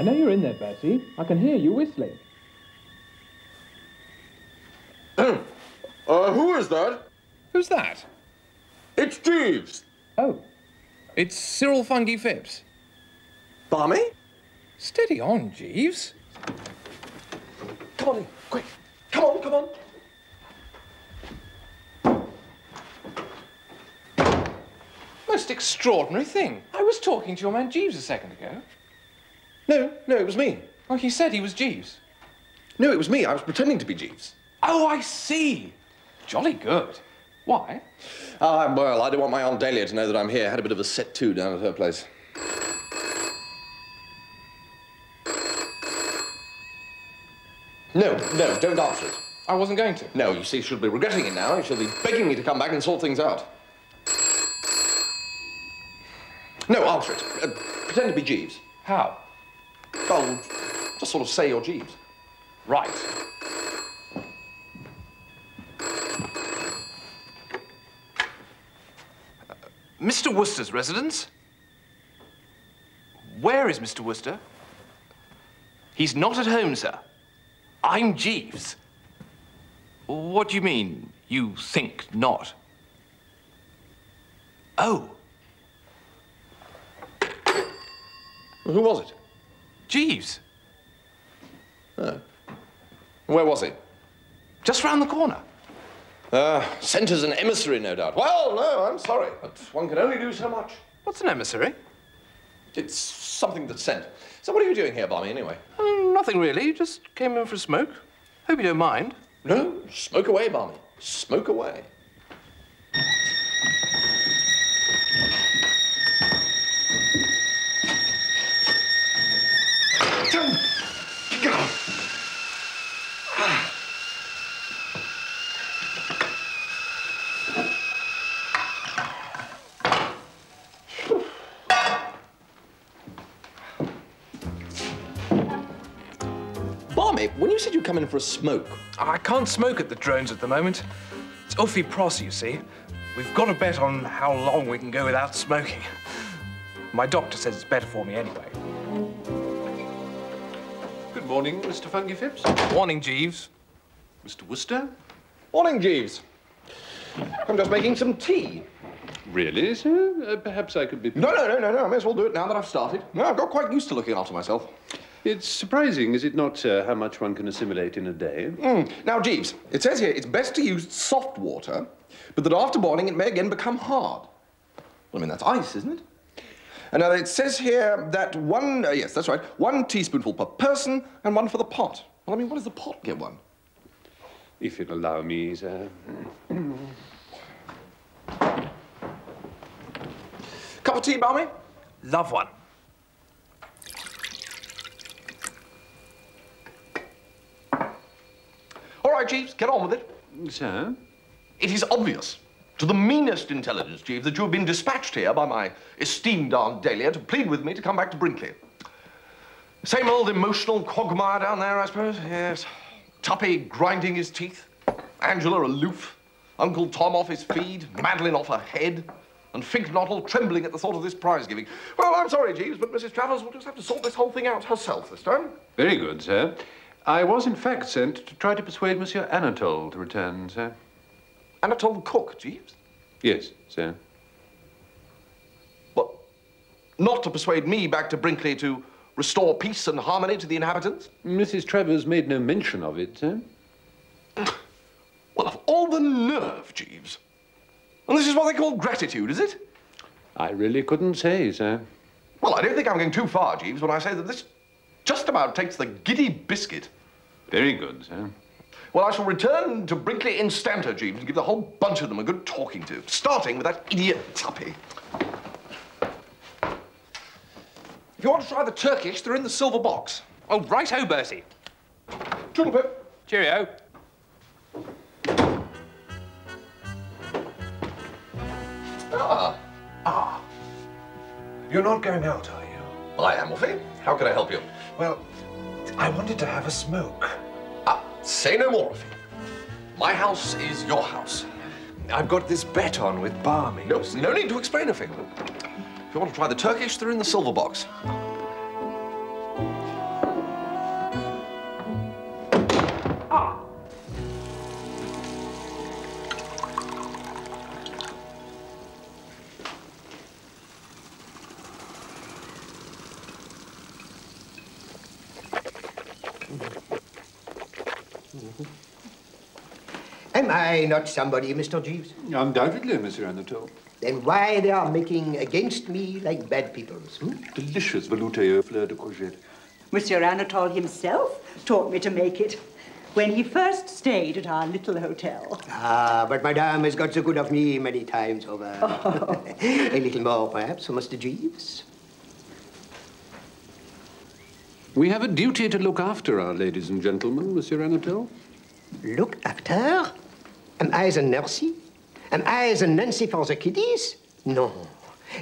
I know you're in there, Bertie. I can hear you whistling. uh, who is that? Who's that? It's Jeeves. Oh, It's Cyril Fungy Phipps. Barmy? Steady on, Jeeves. Come on in, quick. Come on, come on. Most extraordinary thing. I was talking to your man Jeeves a second ago. No, it was me. Well, he said he was Jeeves. No, it was me. I was pretending to be Jeeves. Oh, I see. Jolly good. Why? Ah, well, I don't want my Aunt Dahlia to know that I'm here. Had a bit of a set to down at her place. No, no, don't answer it. I wasn't going to. No, you see, she'll be regretting it now. She'll be begging me to come back and sort things out. No, answer it. Uh, pretend to be Jeeves. How? Oh, just sort of say you're Jeeves. Right. Uh, Mr. Wooster's residence? Where is Mr. Wooster? He's not at home, sir. I'm Jeeves. What do you mean, you think not? Oh, Who was it? Jeeves. Where was he? Just round the corner. Uh, sent as an emissary, no doubt. Well, no, I'm sorry, but one can only do so much. What's an emissary? It's something that's sent. So what are you doing here, Barmy, anyway? Mm, nothing really. Just came in for a smoke. Hope you don't mind. No, smoke away, Barmy. Smoke away. When you said you'd come in for a smoke, I can't smoke at the drones at the moment. It's awfully pros, you see. We've got to bet on how long we can go without smoking. My doctor says it's better for me anyway. Good morning, Mr. Fungy Phipps. Morning, Jeeves. Mr. Wooster? Morning, Jeeves. I'm just making some tea. Really, sir? Uh, perhaps I could be... No, no, no, no, no. I may as well do it now that I've started. No, I've got quite used to looking after myself. It's surprising, is it not, sir, how much one can assimilate in a day? Mm. Now, Jeeves, it says here it's best to use soft water, but that after boiling it may again become hard. Well, I mean, that's ice, isn't it? And now it says here that one, uh, yes, that's right, one teaspoonful per person and one for the pot. Well, I mean, what does the pot get one? If you'll allow me, sir. Cup of tea, Barmy? Love one. All right, Jeeves, get on with it. Sir? It is obvious to the meanest intelligence, Jeeves, that you have been dispatched here by my esteemed Aunt Dahlia to plead with me to come back to Brinkley. Same old emotional quagmire down there, I suppose. Yes. Tuppy grinding his teeth, Angela aloof, Uncle Tom off his feed, Madeline off her head, and Fink-Nottle trembling at the thought of this prize giving. Well, I'm sorry, Jeeves, but Mrs. Travers will just have to sort this whole thing out herself this time. Very good, sir. I was, in fact, sent to try to persuade Monsieur Anatole to return, sir. Anatole the cook, Jeeves? Yes, sir. What? Not to persuade me back to Brinkley to restore peace and harmony to the inhabitants? Mrs. Travers made no mention of it, sir. Well, of all the nerve, Jeeves. And this is what they call gratitude, is it? I really couldn't say, sir. Well, I don't think I'm going too far, Jeeves, when I say that this just about takes the giddy biscuit. Very good, sir. Well, I shall return to Brinkley instanter, Jeeves, and give the whole bunch of them a good talking to, starting with that idiot Tuppy. If you want to try the Turkish, they're in the silver box. Oh, right-ho, Bertie. Toodlepip. Cheerio. Ah. Ah, You're not going out, are you? I am, Wolfie. How can I help you? Well, I wanted to have a smoke. Ah, say no more, Wolfie. My house is your house. I've got this bet on with Barmy. No, no need to explain a thing. If you want to try the Turkish, they're in the silver box. Am I not somebody, Mr. Jeeves? Undoubtedly, Monsieur Anatole. Then why they are making against me like bad peoples? Hmm? Delicious velouté au fleur de courgette. Monsieur Anatole himself taught me to make it when he first stayed at our little hotel. Ah, but Madame has got so good of me many times over. A little more, perhaps, for Mr. Jeeves? We have a duty to look after our ladies and gentlemen, Monsieur Anatole. Look after? Am I the nursey? Am I the Nancy for the kiddies? No,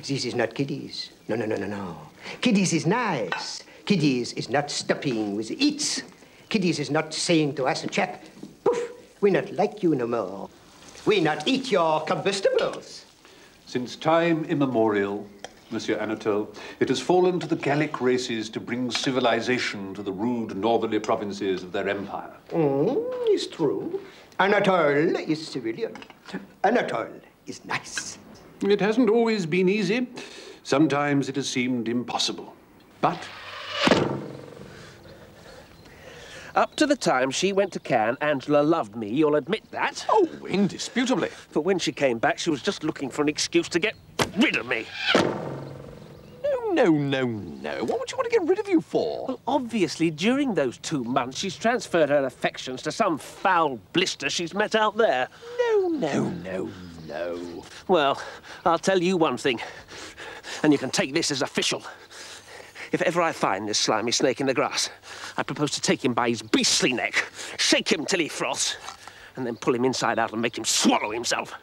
this is not kiddies. No, no, no, no, no. Kiddies is nice. Kiddies is not stopping with eats. Kiddies is not saying to us, a chap, poof, we not like you no more. We not eat your combustibles. Since time immemorial, Monsieur Anatole, it has fallen to the Gallic races to bring civilization to the rude northerly provinces of their empire. Mm, it's true. Anatole is civilian. Anatole is nice. It hasn't always been easy. Sometimes it has seemed impossible. But Up to the time she went to Cannes, Angela loved me, you'll admit that. Oh, indisputably. But when she came back, she was just looking for an excuse to get rid of me. No, no, no. What would you want to get rid of you for? Well, obviously, during those two months, she's transferred her affections to some foul blister she's met out there. No, no, no, no. Well, I'll tell you one thing, and you can take this as official. If ever I find this slimy snake in the grass, I propose to take him by his beastly neck, shake him till he froths, and then pull him inside out and make him swallow himself.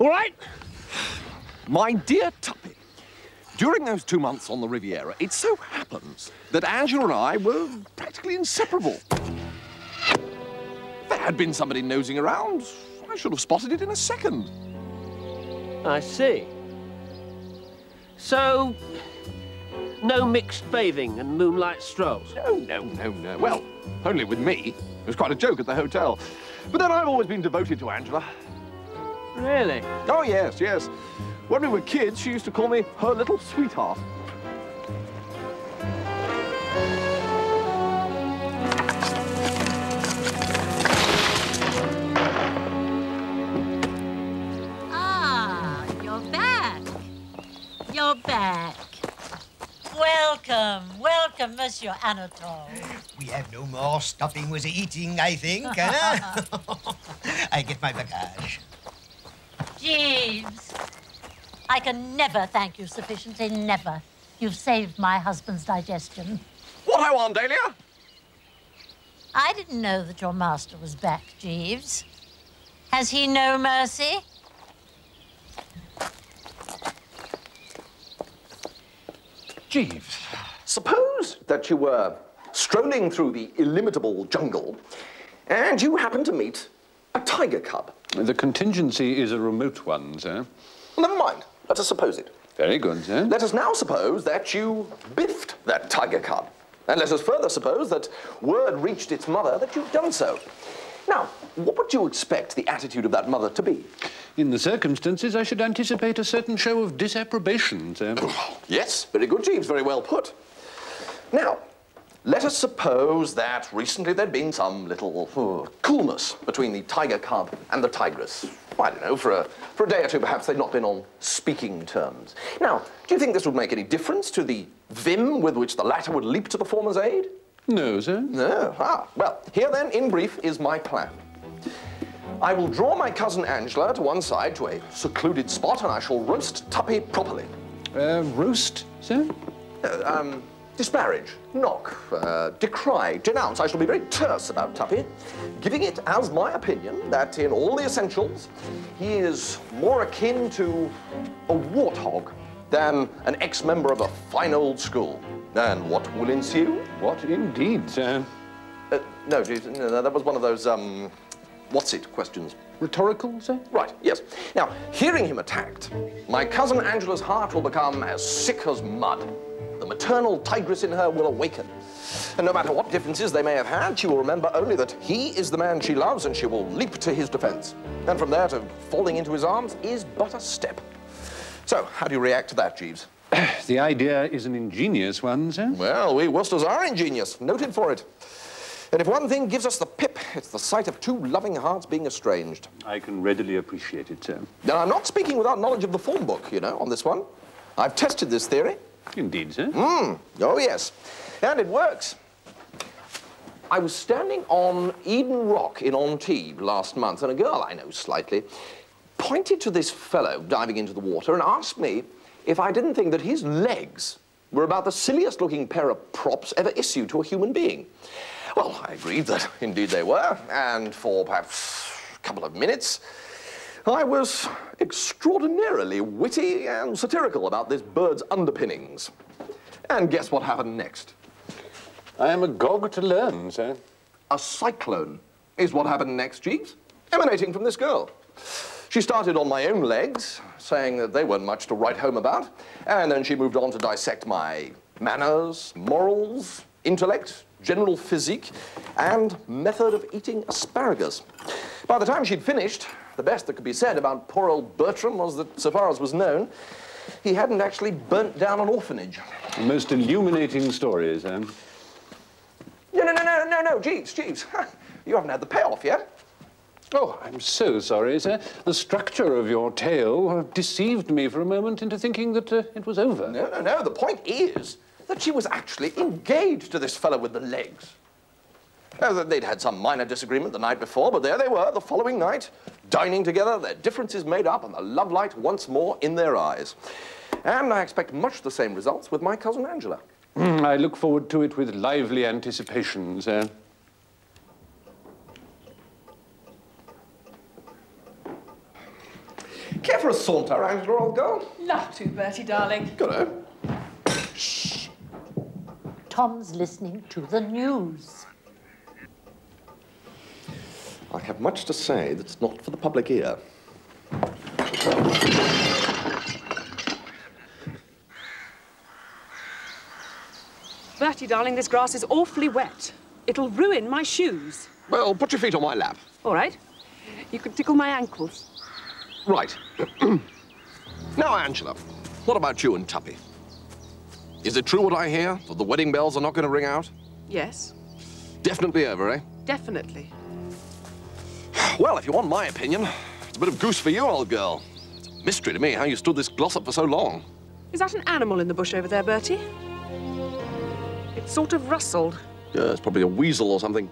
All right? My dear Tuppy, during those two months on the Riviera, it so happens that Angela and I were practically inseparable. If there had been somebody nosing around, I should have spotted it in a second. I see. So, no mixed bathing and moonlight strolls? No, no, no, no. Well, only with me. It was quite a joke at the hotel. But then I've always been devoted to Angela. Really? Oh, yes, yes. When we were kids, she used to call me her little sweetheart. Ah, you're back. You're back. Welcome, welcome, Monsieur Anatole. We have no more stopping with the eating, I think. Huh? I get my bagage. Jeeves, I can never thank you sufficiently, never. You've saved my husband's digestion. What I want, Dahlia? I didn't know that your master was back, Jeeves. Has he no mercy? Jeeves, suppose that you were strolling through the illimitable jungle and you happened to meet a tiger cub. the contingency is a remote one, sir. Never mind. Let us suppose it. Very good, sir. Let us now suppose that you biffed that tiger cub. And let us further suppose that word reached its mother that you've done so. Now, what would you expect the attitude of that mother to be? In the circumstances, I should anticipate a certain show of disapprobation, sir. Yes, very good, Jeeves, very well put. Now, let us suppose that recently there'd been some little uh, coolness between the tiger cub and the tigress. I don't know, for a, for a day or two perhaps they'd not been on speaking terms. Now, do you think this would make any difference to the vim with which the latter would leap to the former's aid? No, sir. No. Ah, well, here then, in brief, is my plan. I will draw my cousin Angela to one side to a secluded spot and I shall roast Tuppy properly. Uh, roast, sir? Uh, um, disparage, knock, uh, decry, denounce. I shall be very terse about Tuppy, giving it as my opinion that in all the essentials, he is more akin to a warthog than an ex-member of a fine old school. And what will ensue? What indeed, sir? Uh, no, no, that was one of those, um, what's it questions. Rhetorical, sir? Right, yes. Now, hearing him attacked, my cousin Angela's heart will become as sick as mud. The maternal tigress in her will awaken. And no matter what differences they may have had, she will remember only that he is the man she loves and she will leap to his defense. And from there to falling into his arms is but a step. So, how do you react to that, Jeeves? The idea is an ingenious one, sir. Well, we Woosters are ingenious, noted for it. And if one thing gives us the pip, it's the sight of two loving hearts being estranged. I can readily appreciate it, sir. Now, I'm not speaking without knowledge of the form book, you know, on this one. I've tested this theory. Indeed, sir. Mm. Oh, yes. And it works. I was standing on Eden Rock in Antibes last month, and a girl I know slightly pointed to this fellow diving into the water and asked me if I didn't think that his legs were about the silliest looking pair of props ever issued to a human being. Well, I agreed that indeed they were, and for perhaps a couple of minutes, I was extraordinarily witty and satirical about this bird's underpinnings. And guess what happened next? I am agog to learn, sir. A cyclone is what happened next, Jeeves, emanating from this girl. She started on my own legs, saying that they weren't much to write home about, and then she moved on to dissect my manners, morals, intellect, general physique, and method of eating asparagus. By the time she'd finished, the best that could be said about poor old Bertram was that, so far as was known, he hadn't actually burnt down an orphanage. A most illuminating story, sir. No, no, no, no, no, no, Jeeves, Jeeves. You haven't had the payoff yet. Oh, I'm so sorry, sir. The structure of your tale deceived me for a moment into thinking that uh, it was over. No, no, no. The point is that she was actually engaged to this fellow with the legs. Uh, they'd had some minor disagreement the night before, but there they were the following night, dining together, their differences made up, and the love light once more in their eyes. And I expect much the same results with my cousin Angela. Mm, I look forward to it with lively anticipation, sir. Care for a saunter, Angela, old girl? Love to, Bertie, darling. Good, eh? Tom's listening to the news. I have much to say that's not for the public ear. Bertie, darling, this grass is awfully wet. It'll ruin my shoes. Well, put your feet on my lap. All right. You can tickle my ankles. Right. now, Angela, what about you and Tuppy? Is it true what I hear, that the wedding bells are not going to ring out? Yes, Definitely over, eh? definitely. Well, if you want my opinion, it's a bit of goose for you, old girl. It's a mystery to me how you stood this glossop for so long. Is that an animal in the bush over there, Bertie? It sort of rustled. Yeah, it's probably a weasel or something.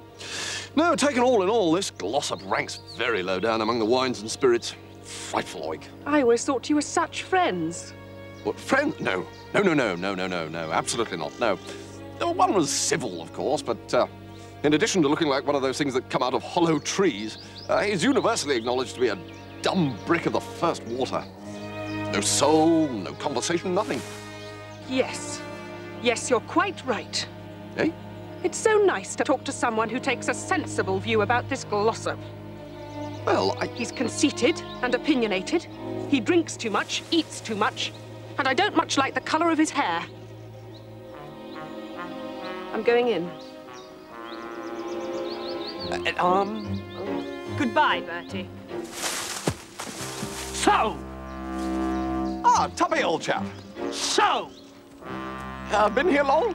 No, taken all in all, this glossop ranks very low down among the wines and spirits. Frightful oik. I always thought you were such friends. What, friend? No. No, no, no, no, no, no, no. Absolutely not. No. One was civil, of course, but uh, in addition to looking like one of those things that come out of hollow trees, uh, he's universally acknowledged to be a dumb brick of the first water. No soul, no conversation, nothing. Yes. Yes, you're quite right. Eh? It's so nice to talk to someone who takes a sensible view about this glossop. Well, I... He's conceited and opinionated. He drinks too much, eats too much, and I don't much like the colour of his hair. I'm going in. um... Goodbye, Bertie. So, Ah, Tuppy, old chap. so, Uh, been here long?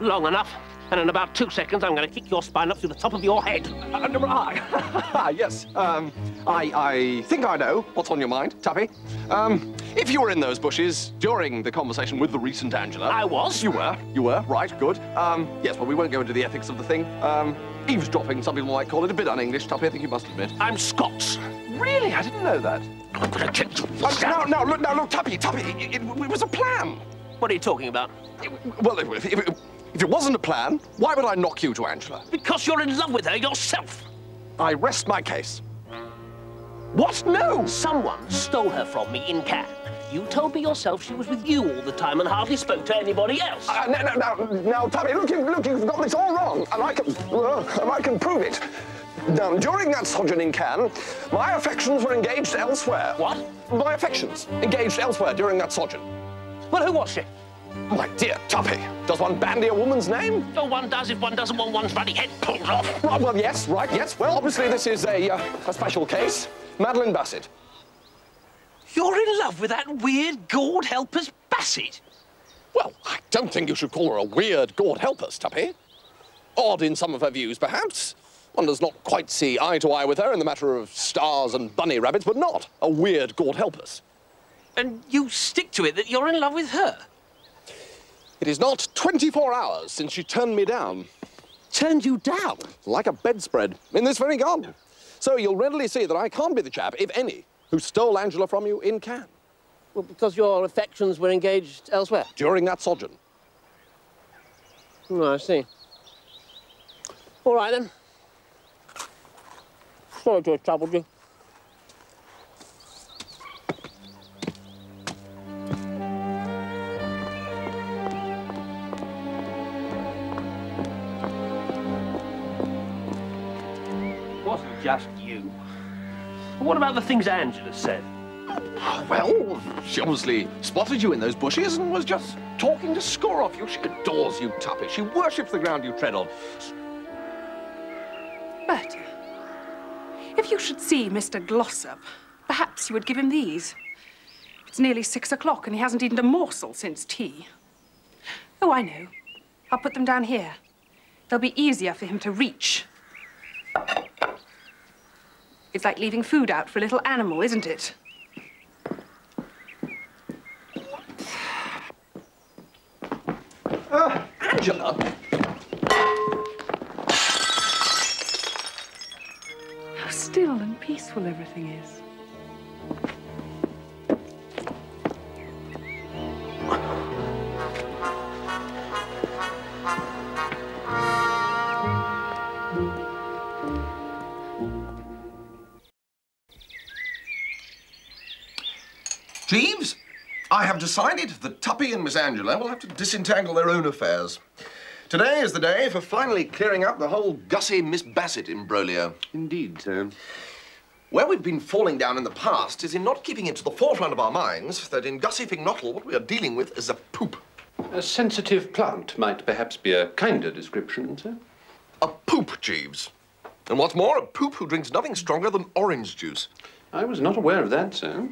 long enough. And in about two seconds, I'm going to kick your spine up through the top of your head. Uh, ah, yes. Um, I, I think I know what's on your mind, Tuppy. Um, if you were in those bushes during the conversation with the recent Angela... I was. You were. You were. Right, good. Um, yes, well, we won't go into the ethics of the thing. Um, eavesdropping, some people might call it. A bit un-English, Tuppy, I think you must admit. I'm Scots. Really? I didn't know that. I'm going to kick you. Uh, now, now, look, now, look, Tuppy, Tuppy, it, it, it was a plan. What are you talking about? Well, if, if, if it wasn't a plan, why would I knock you to Angela? Because you're in love with her yourself. I rest my case. What? No! Someone stole her from me in Cannes. You told me yourself she was with you all the time and hardly spoke to anybody else. Uh, now, now, now, now, Tuppy, look, you, look, you've got this all wrong, and I can, uh, and I can prove it. Now, during that sojourn in Cannes, my affections were engaged elsewhere. What? My affections engaged elsewhere during that sojourn. Well, who was she? My dear Tuppy, does one bandy a woman's name? Oh, one does if one doesn't want one's bloody head pulled off. Right, well, yes, right, yes. Well, obviously this is a, uh, a special case. Madeline Bassett. You're in love with that weird God help us Bassett? Well, I don't think you should call her a weird God help us, Tuppy. Odd in some of her views, perhaps. One does not quite see eye to eye with her in the matter of stars and bunny rabbits, but not a weird God help us. And you stick to it that you're in love with her? It is not 24 hours since she turned me down. Turned you down? Like a bedspread, in this very garden. So you'll readily see that I can't be the chap, if any, who stole Angela from you in Cannes. Well, because your affections were engaged elsewhere? During that sojourn. Oh, I see. All right, then. Sorry to have troubled you. Just you. What about the things Angela said? Well, she obviously spotted you in those bushes and was just talking to score off you. She adores you, Tuppy. She worships the ground you tread on. Bertie, if you should see Mr. Glossop, perhaps you would give him these. It's nearly six o'clock and he hasn't eaten a morsel since tea. Oh, I know. I'll put them down here. They'll be easier for him to reach. It's like leaving food out for a little animal, isn't it? Uh, Angela? How still and peaceful everything is. Decided that Tuppy and Miss Angela will have to disentangle their own affairs. Today is the day for finally clearing up the whole Gussie Miss Bassett imbroglio. Indeed, sir. Where we've been falling down in the past is in not keeping it to the forefront of our minds that in Gussie Fink-Nottle what we are dealing with is a poop. A sensitive plant might perhaps be a kinder description, sir. A poop, Jeeves. And what's more, a poop who drinks nothing stronger than orange juice. I was not aware of that, sir.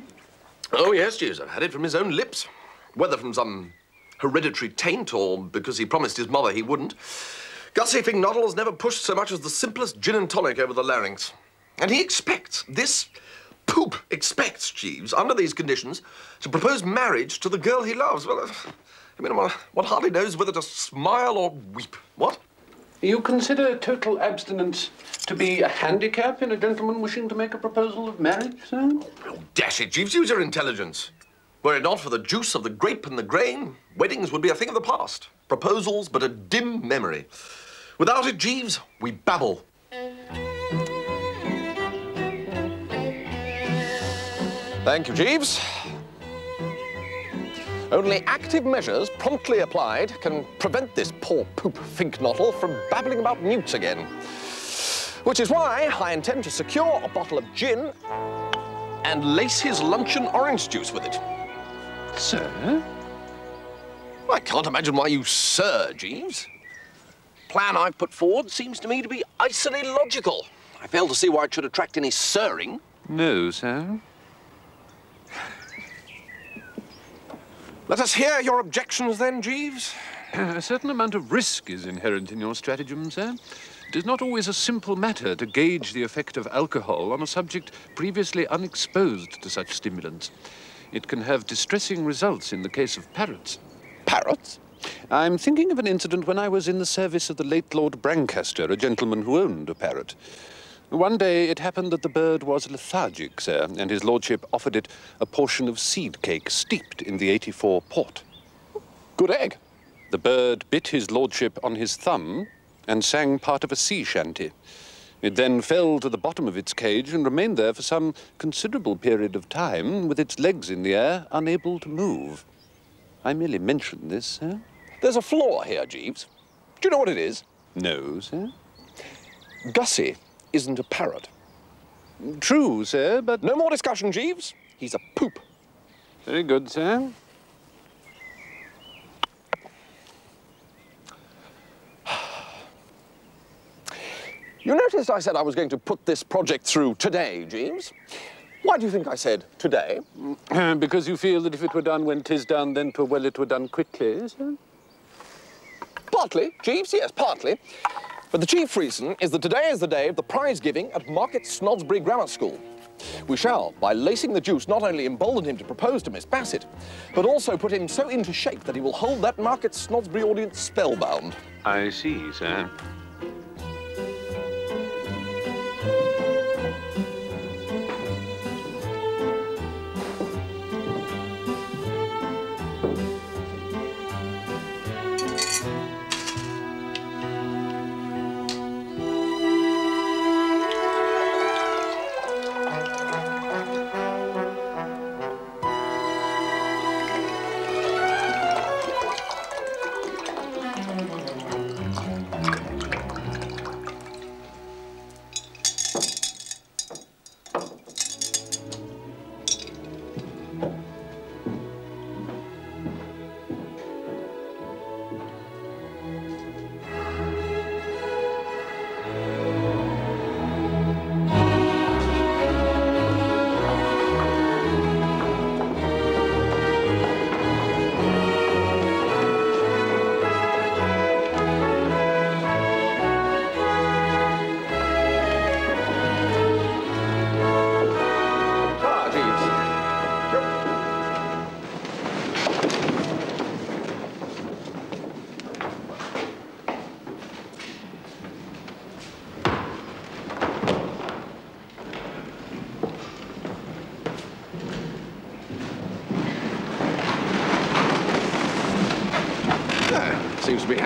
Oh, yes, Jeeves. I've had it from his own lips. Whether from some hereditary taint or because he promised his mother he wouldn't. Gussie Fink-Nottle's never pushed so much as the simplest gin and tonic over the larynx. And he expects, this poop expects, Jeeves, under these conditions, to propose marriage to the girl he loves. Well, uh, I mean, one, one hardly knows whether to smile or weep. What? You consider total abstinence to be a handicap in a gentleman wishing to make a proposal of marriage, sir? Oh, dash it, Jeeves, use your intelligence. Were it not for the juice of the grape and the grain, weddings would be a thing of the past. Proposals but a dim memory. Without it, Jeeves, we babble. Thank you, Jeeves. Only active measures promptly applied can prevent this poor poop Fink-Nottle from babbling about newts again. Which is why I intend to secure a bottle of gin and lace his luncheon orange juice with it. Sir? I can't imagine why you sir, Jeeves. Plan I've put forward seems to me to be icily logical. I fail to see why it should attract any sirring. No, sir. Let us hear your objections then, Jeeves. A certain amount of risk is inherent in your stratagem, sir. It is not always a simple matter to gauge the effect of alcohol on a subject previously unexposed to such stimulants. It can have distressing results in the case of parrots. Parrots? I'm thinking of an incident when I was in the service of the late Lord Brancaster, a gentleman who owned a parrot. One day it happened that the bird was lethargic, sir, and his lordship offered it a portion of seed cake steeped in the 84 port. Good egg. The bird bit his lordship on his thumb and sang part of a sea shanty. It then fell to the bottom of its cage and remained there for some considerable period of time, with its legs in the air, unable to move. I merely mention this, sir. There's a flaw here, Jeeves. Do you know what it is? No, sir. Gussie isn't a parrot. True, sir, but... No more discussion, Jeeves. He's a poop. Very good, sir. You noticed I said I was going to put this project through today, Jeeves? Why do you think I said today? because you feel that if it were done when 'tis done, then then 'twere well it were done quickly, sir? Partly, Jeeves, yes, partly. But the chief reason is that today is the day of the prize giving at Market Snodsbury Grammar School. We shall, by lacing the juice, not only embolden him to propose to Miss Bassett, but also put him so into shape that he will hold that Market Snodsbury audience spellbound. I see, sir.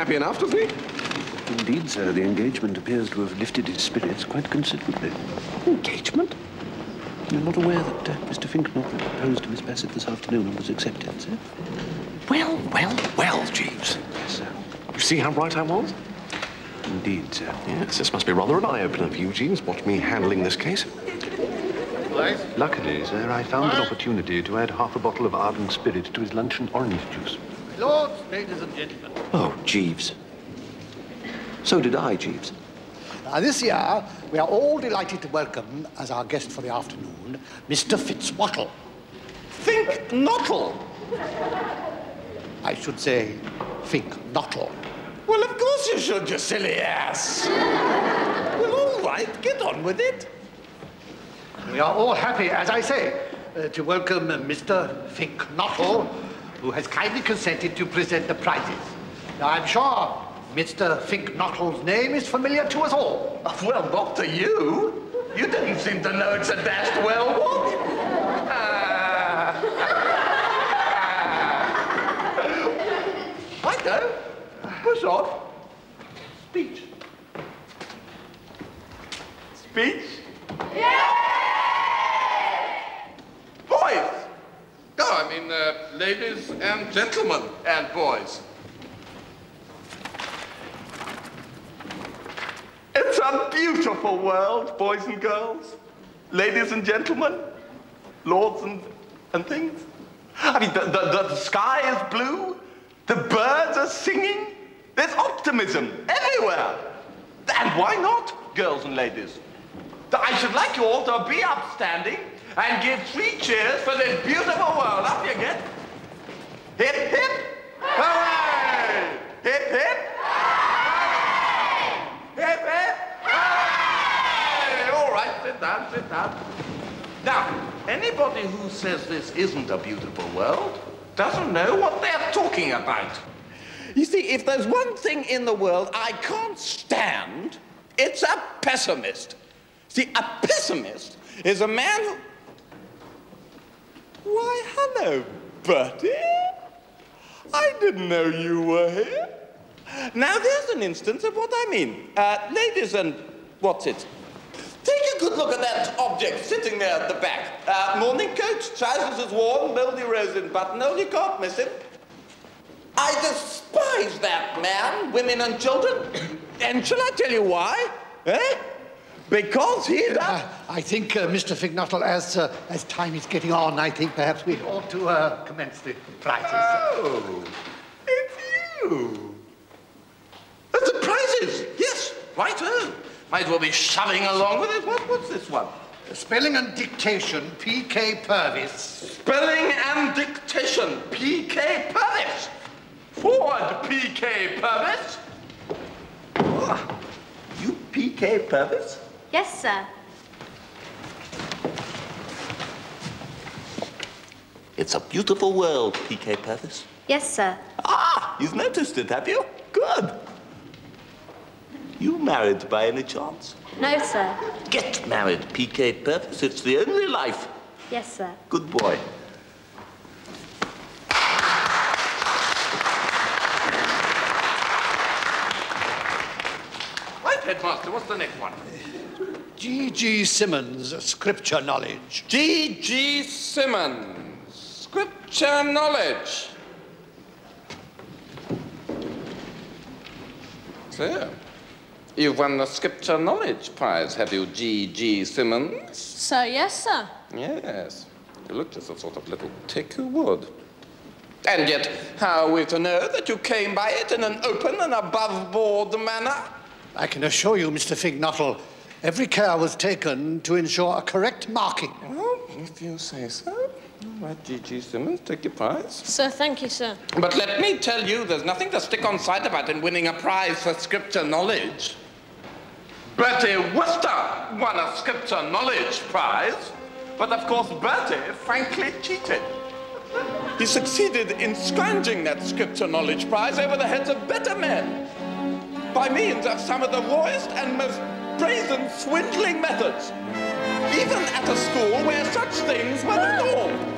Happy enough, doesn't he? Indeed, sir, the engagement appears to have lifted his spirits quite considerably. Engagement? You're not aware that uh, Mr. Fink-Nottle proposed to Miss Bassett this afternoon and was accepted, sir? Well, well, well, Jeeves. Yes, sir. You see how right I was? Indeed, sir. Yes, this must be rather an eye-opener for you, Jeeves. Watch me handling this case. Luckily, sir, I found an opportunity to add half a bottle of ardent spirit to his luncheon orange juice. Lords, ladies and gentlemen. Oh, Jeeves. So did I, Jeeves. Now, this year, we are all delighted to welcome, as our guest for the afternoon, Mr. Fitzwattle. Think Nottle. I should say, Fink Nottle. Well, of course you should, you silly ass. well, all right, get on with it. We are all happy, as I say, uh, to welcome uh, Mr. Fink Nottle, who has kindly consented to present the prizes. Now, I'm sure Mr. Fink-Nottle's name is familiar to us all. Well, not to you. You didn't seem to know it so dashed well, what? I go. Push on. Speech. Speech? Boys! No, I mean, uh, ladies and gentlemen and boys. It's a beautiful world, boys and girls, ladies and gentlemen, lords and, and things. I mean, the, the, the sky is blue, the birds are singing, there's optimism everywhere. And why not, girls and ladies? I should like you all to be upstanding and give three cheers for this beautiful world. Up you get. Hip, hip, hooray! Hip, hip. Hip, hip. Hooray! All right, sit down, sit down. Now, anybody who says this isn't a beautiful world doesn't know what they're talking about. You see, if there's one thing in the world I can't stand, it's a pessimist. See, a pessimist is a man who... Why, hello, Bertie. I didn't know you were here. Now, there's an instance of what I mean. Uh, ladies and... what's it? Take a good look at that object sitting there at the back. Uh, morning coat, trousers is worn, moldy rosin buttonhole, you can't miss him. I despise that man, women and children. and shall I tell you why? Eh? Because he's a... Uh, I think, uh, Mr. Fink Nottle, as, uh, as time is getting on, I think perhaps we ought to uh, commence the prizes. Oh, it's you. That's the prizes. Yes, right on. Might as well be shoving along with it. What, what's this one? Spelling and dictation, P.K. Purvis. Spelling and dictation, P.K. Purvis. Forward, P.K. Purvis. Oh, you P.K. Purvis? Yes, sir. It's a beautiful world, P.K. Purvis. Yes, sir. Ah, you've noticed it, have you? Good. You married by any chance? No, sir. Get married, P.K. Purvis. It's the only life. Yes, sir. Good boy. Right, Headmaster, what's the next one? G.G. Simmons, scripture knowledge. G.G. Simmons, scripture knowledge. So, you've won the scripture knowledge prize, have you, G.G. Simmons? So, yes, sir. Yes. You look just the sort of little tick who would. And yet, how are we to know that you came by it in an open and above-board manner? I can assure you, Mr. Fink-Nottle, every care was taken to ensure a correct marking. Well, if you say so. All right, G.G. Simmons, take your prize. Sir, thank you, sir. But let me tell you, there's nothing to stick on side about in winning a prize for scripture knowledge. Bertie Wooster won a scripture knowledge prize, but of course Bertie frankly cheated. He succeeded in scrounging that scripture knowledge prize over the heads of better men by means of some of the rawest and most brazen swindling methods, even at a school where such things were the norm.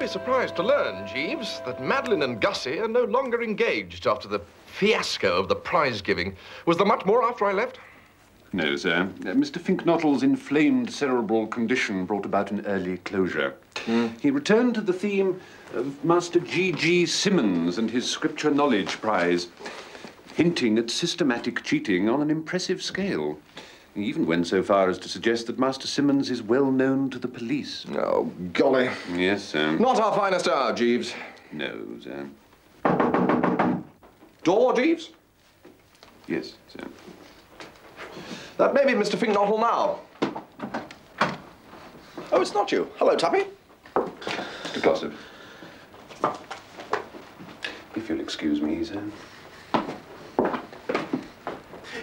Not be surprised to learn, Jeeves, that Madeline and Gussie are no longer engaged after the fiasco of the prize giving. Was there much more after I left? No, sir. Uh, Mr. Fink-Nottle's inflamed cerebral condition brought about an early closure. He returned to the theme of Master G.G. Simmons and his Scripture Knowledge Prize, hinting at systematic cheating on an impressive scale. He even went so far as to suggest that Master Simmons is well known to the police. Oh, golly. Yes, sir. Not our finest hour, Jeeves. No, sir. Door, Jeeves? Yes, sir. That may be Mr. Fink-Nottle now. Oh, it's not you. Hello, Tuppy. Mr. Glossop. If you'll excuse me, sir.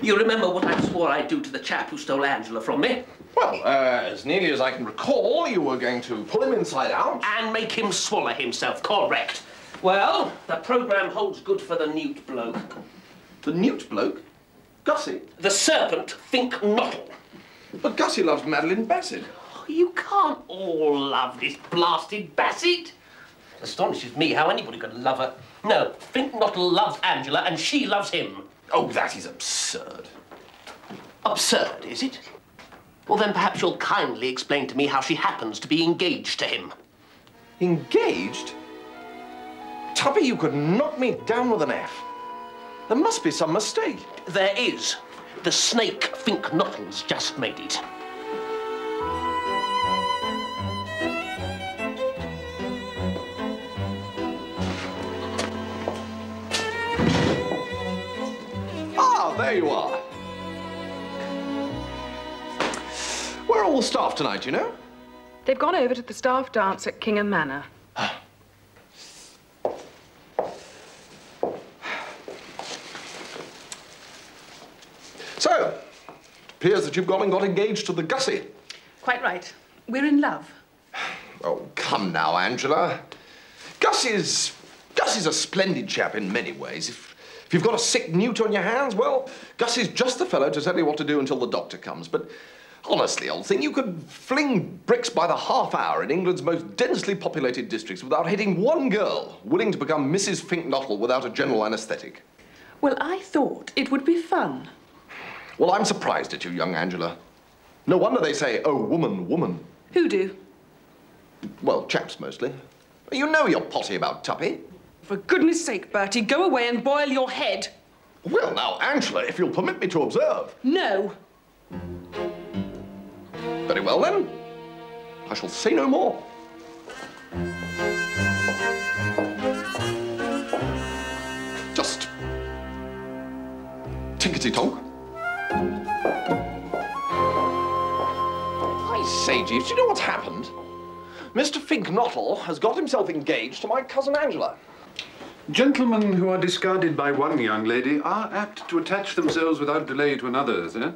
You remember what I swore I'd do to the chap who stole Angela from me? Well, uh, as nearly as I can recall, you were going to pull him inside out. And make him swallow himself, correct. Well, the programme holds good for the newt bloke. The newt bloke? Gussie? The serpent Fink-Nottle. But Gussie loves Madeline Bassett. You can't all love this blasted Bassett. Astonishes me how anybody could love her. No, Fink-Nottle loves Angela and she loves him. Oh, that is absurd. Absurd, is it? Well, then perhaps you'll kindly explain to me how she happens to be engaged to him. Engaged? Tuppy, you could knock me down with an F. There must be some mistake. There is. The snake Fink Fink-Nottle's just made it. There you are. Where are all the staff tonight, you know? They've gone over to the staff dance at Kingham Manor. So, it appears that you've gone and got engaged to the Gussie. Quite right. We're in love. Oh, come now, Angela. Gussie's... Gussie's a splendid chap in many ways. If, if you've got a sick newt on your hands, well, Gussie's just the fellow to tell you what to do until the doctor comes. But honestly, old thing, you could fling bricks by the half hour in England's most densely populated districts without hitting one girl willing to become Mrs. Fink-Nottle without a general anaesthetic. Well, I thought it would be fun. Well, I'm surprised at you, young Angela. No wonder they say, oh, woman, woman. Who do? Well, chaps mostly. You know you're potty about Tuppy. For goodness sake, Bertie, go away and boil your head. Well, now, Angela, if you'll permit me to observe. No. Very well, then. I shall say no more. Just. tinkety-tonk. I say, Jeeves, do you know what's happened? Mr. Fink-Nottle has got himself engaged to my cousin Angela. Gentlemen who are discarded by one young lady are apt to attach themselves without delay to another, eh?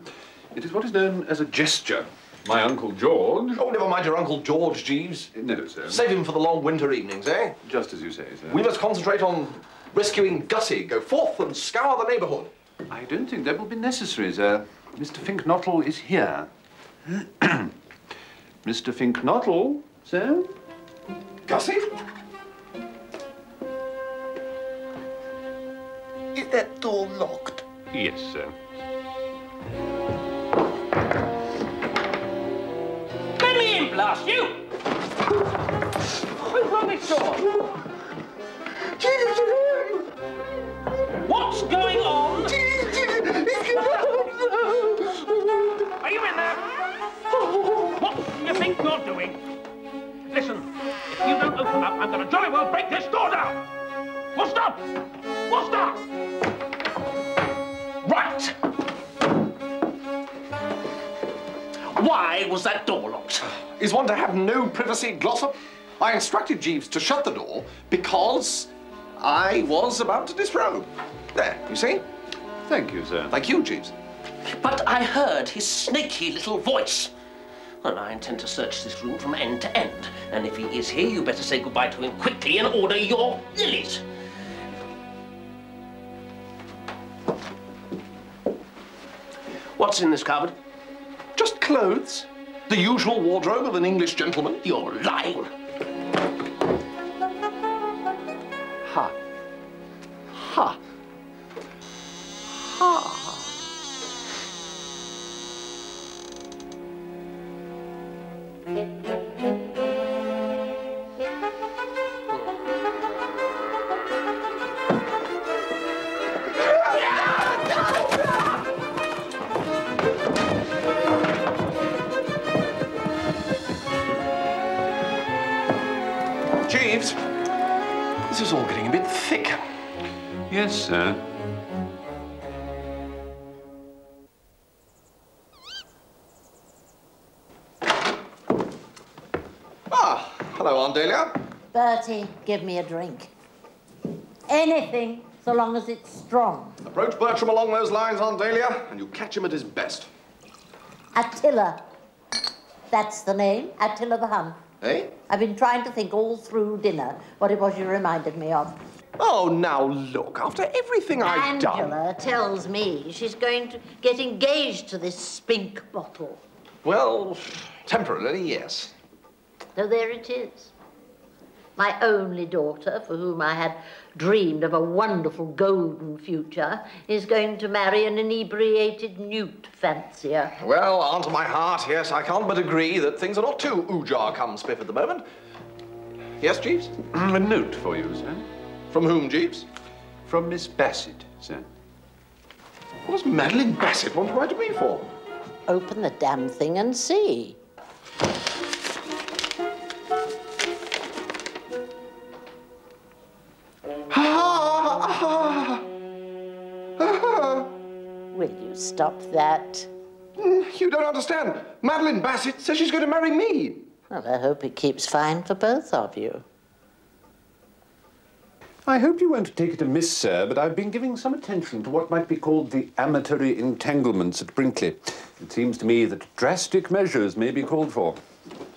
It is what is known as a gesture. My Uncle George... Oh, never mind your Uncle George, Jeeves. No, sir. Save him for the long winter evenings, eh? Just as you say, sir. We must concentrate on rescuing Gussie. Go forth and scour the neighbourhood. I don't think that will be necessary, sir. Mr. Fink-Nottle is here. Mr. Fink-Nottle, sir? Gussie? Is that door locked? Yes, sir. Let me in, blast you! Open this door. What's going on? Are you in there? What do you think you're doing? Listen, if you don't open up, I'm going to jolly well break this door down. What's up? What's up? Right. Why was that door locked? Is one to have no privacy, Glossop? I instructed Jeeves to shut the door because I was about to disrobe. There, you see? Thank you, sir. Thank you, Jeeves. But I heard his snaky little voice. Well, I intend to search this room from end to end. And if he is here, you better say goodbye to him quickly and order your lilies. What's in this cupboard? Just clothes. The usual wardrobe of an English gentleman. You're lying. Ha. Ha. Is all getting a bit thick. Yes, sir. Ah, hello, Aunt Dahlia. Bertie, give me a drink. Anything, so long as it's strong. Approach Bertram along those lines, Aunt Dahlia, and you catch him at his best. Attila. That's the name, Attila the Hun. Eh? I've been trying to think all through dinner what it was you reminded me of. Oh, now look, after everything I've done. Angela tells me she's going to get engaged to this spink bottle. Well, temporarily, yes. So there it is. My only daughter, for whom I had dreamed of a wonderful golden future, is going to marry an inebriated newt fancier. Well, Aunt of my heart, yes, I can't but agree that things are not too oojah-cum-spiff at the moment. Yes, Jeeves? Mm, a note for you, sir. From whom, Jeeves? From Miss Bassett, sir. What does Madeline Bassett want to write to me for? Open the damn thing and see. Stop that? Mm, you don't understand. Madeline Bassett says she's going to marry me. Well, I hope it keeps fine for both of you. I hope you won't take it amiss, sir, but I've been giving some attention to what might be called the amatory entanglements at Brinkley. It seems to me that drastic measures may be called for.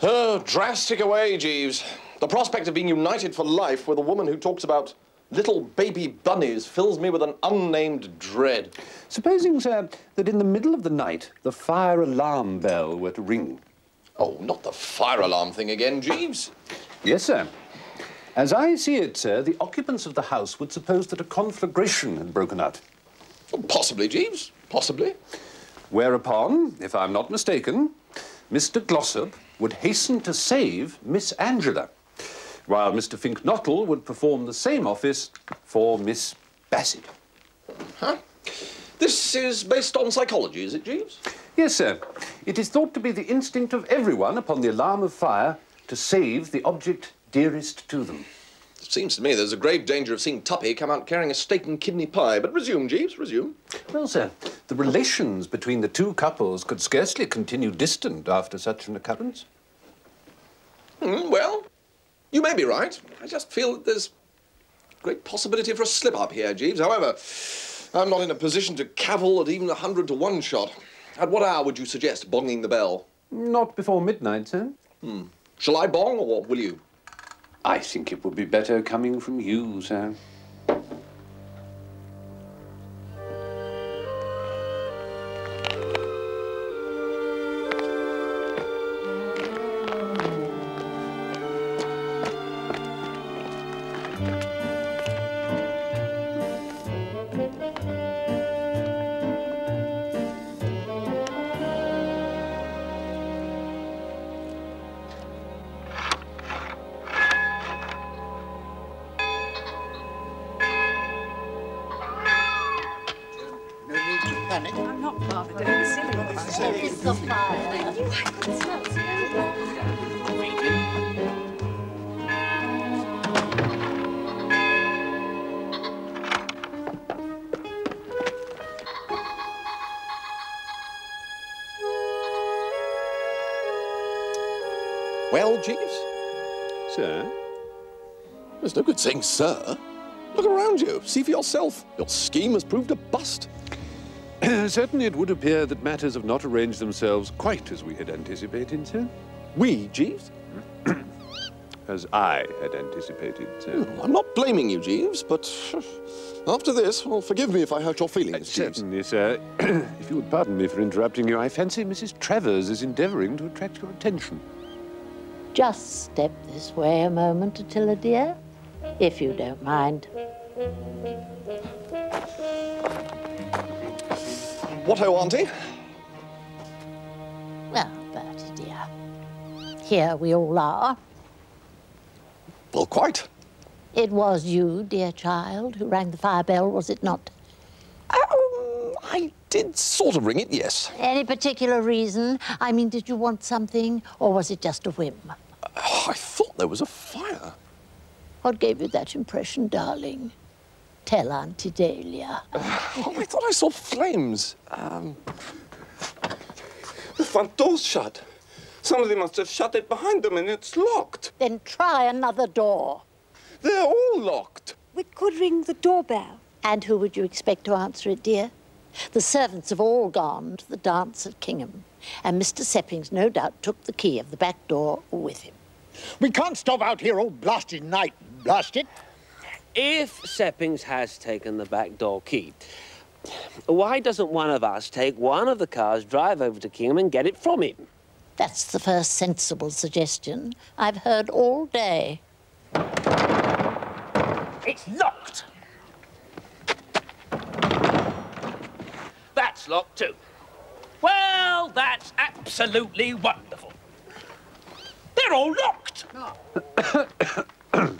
Oh, drastic away, Jeeves. The prospect of being united for life with a woman who talks about little baby bunnies fills me with an unnamed dread. Supposing, sir, that in the middle of the night the fire alarm bell were to ring. Oh, not the fire alarm thing again, Jeeves. Yes, sir. As I see it, sir, the occupants of the house would suppose that a conflagration had broken out. Oh, possibly, Jeeves. Possibly. Whereupon, if I'm not mistaken, Mr. Glossop would hasten to save Miss Angela, while Mr. Fink-Nottle would perform the same office for Miss Bassett. Huh? This is based on psychology, is it, Jeeves? Yes, sir. It is thought to be the instinct of everyone upon the alarm of fire to save the object dearest to them. It seems to me there's a grave danger of seeing Tuppy come out carrying a steak and kidney pie. But resume, Jeeves, resume. Well, sir, the relations between the two couples could scarcely continue distant after such an occurrence. Hmm, well, you may be right. I just feel that there's great possibility for a slip-up here, Jeeves. However, I'm not in a position to cavil at even a hundred to one shot. At what hour would you suggest bonging the bell? Not before midnight, sir. Hmm. Shall I bong, or will you? I think it would be better coming from you, sir. There's no good saying sir. Look around you. See for yourself. Your scheme has proved a bust. Certainly it would appear that matters have not arranged themselves quite as we had anticipated, sir. We, Jeeves? As I had anticipated, sir. Hmm, I'm not blaming you, Jeeves, but uh, after this, well, forgive me if I hurt your feelings, Jeeves. Certainly, sir. if you would pardon me for interrupting you, I fancy Mrs. Travers is endeavouring to attract your attention. Just step this way a moment, Attila dear, if you don't mind. What ho, Auntie? Well, Bertie dear, here we all are. Well, quite. It was you, dear child, who rang the fire bell, was it not? Um, I did sort of ring it, yes. Any particular reason? I mean, did you want something, or was it just a whim? Uh, I thought there was a fire. What gave you that impression, darling? Tell Auntie Dahlia. Oh, I thought I saw flames. Um, the front door's shut. Somebody must have shut it behind them and it's locked. Then try another door. They're all locked. We could ring the doorbell. And who would you expect to answer it, dear? The servants have all gone to the dance at Kingham, and Mr. Seppings no doubt took the key of the back door with him. We can't stop out here all blasted night, blast it. If Seppings has taken the back door key, why doesn't one of us take one of the cars, drive over to Kingham and get it from him? That's the first sensible suggestion I've heard all day. It's locked. That's locked too. Well, that's absolutely wonderful. They're all locked. Did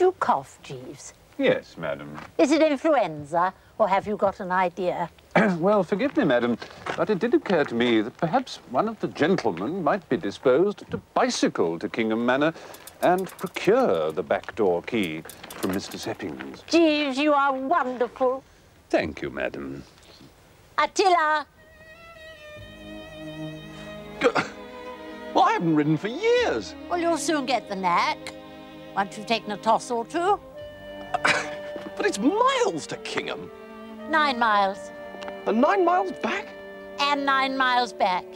you cough, Jeeves? Yes, madam. Is it influenza, or have you got an idea? well, forgive me, madam, but it did occur to me that perhaps one of the gentlemen might be disposed to bicycle to Kingham Manor and procure the back door key from Mr. Seppings. Jeeves, you are wonderful. Thank you, madam. Attila! Well, I haven't ridden for years. Well, you'll soon get the knack. Once you've taken a toss or two. But it's miles to Kingham. Nine miles. And nine miles back? And nine miles back.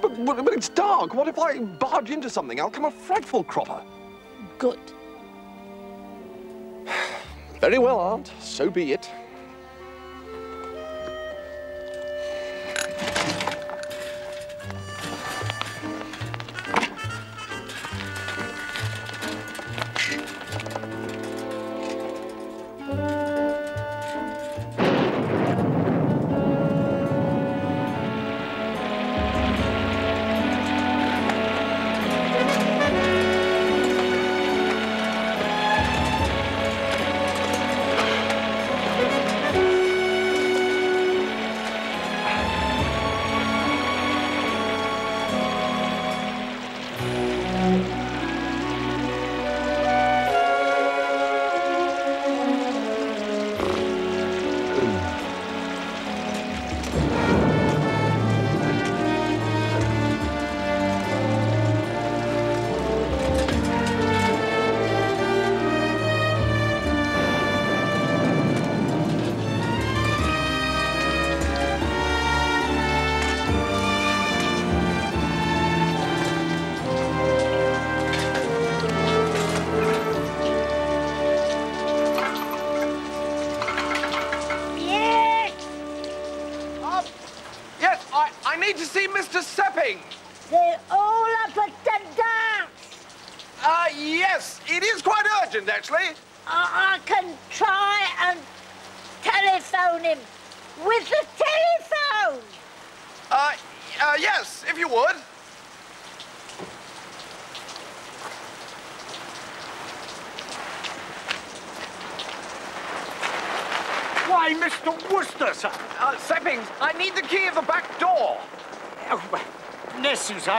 But, but, but it's dark. What if I barge into something? I'll come a frightful cropper. Good. Very well, Aunt. So be it.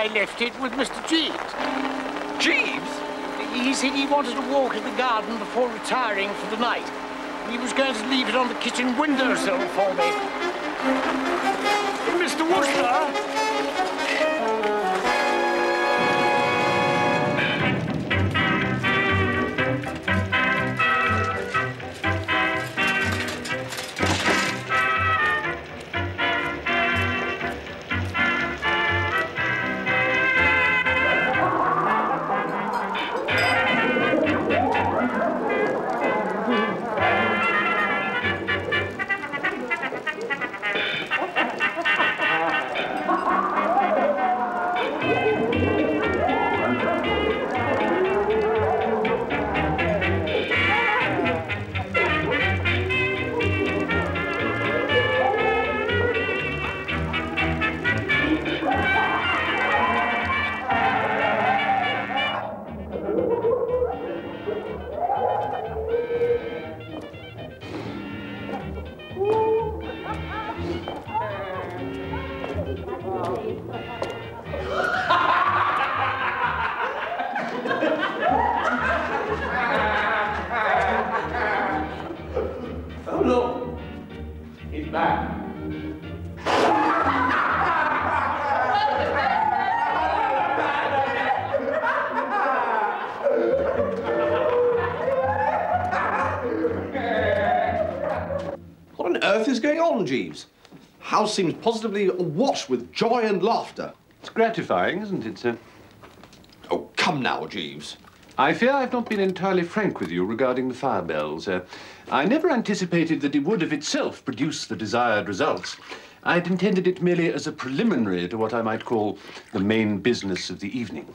I left it with Mr. Jeeves. Jeeves? He said he wanted to walk in the garden before retiring for the night. He was going to leave it on the kitchen windowsill for me. Mr. Wooster? The house seems positively awash with joy and laughter. It's gratifying, isn't it, sir? Oh, come now, Jeeves. I fear I've not been entirely frank with you regarding the fire bells. Uh, I never anticipated that it would of itself produce the desired results. I'd intended it merely as a preliminary to what I might call the main business of the evening.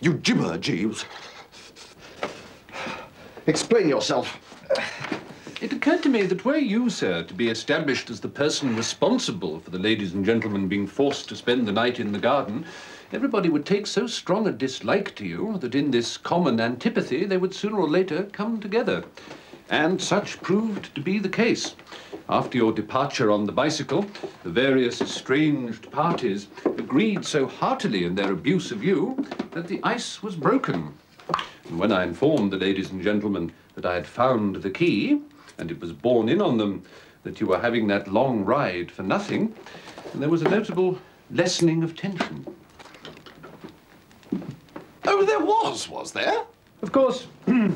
You gibber, Jeeves. Explain yourself. It occurred to me that were you, sir, to be established as the person responsible for the ladies and gentlemen being forced to spend the night in the garden, everybody would take so strong a dislike to you that in this common antipathy they would sooner or later come together. And such proved to be the case. After your departure on the bicycle, the various estranged parties agreed so heartily in their abuse of you that the ice was broken. And when I informed the ladies and gentlemen that I had found the key, and it was borne in on them that you were having that long ride for nothing, and there was a notable lessening of tension. Oh, there was, was there? Of course, the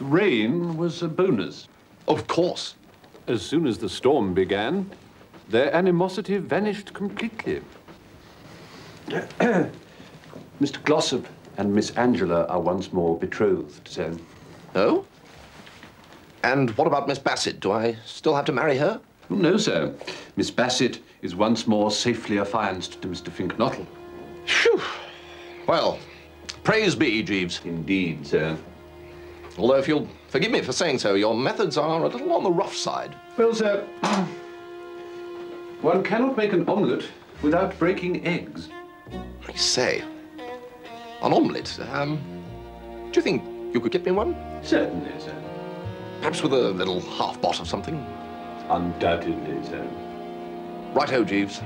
rain was a bonus. Of course. As soon as the storm began, their animosity vanished completely. Mr. Glossop and Miss Angela are once more betrothed, sir. Oh? And what about Miss Bassett? Do I still have to marry her? No, sir. Miss Bassett is once more safely affianced to Mr. Fink-Nottle. Phew. Well, praise be, Jeeves. Indeed, sir. Although, if you'll forgive me for saying so, your methods are a little on the rough side. Well, sir, one cannot make an omelette without breaking eggs. I say, an omelette. Um, do you think you could get me one? Certainly, sir. Perhaps with a little half bot of something? Undoubtedly, sir. Righto, Jeeves.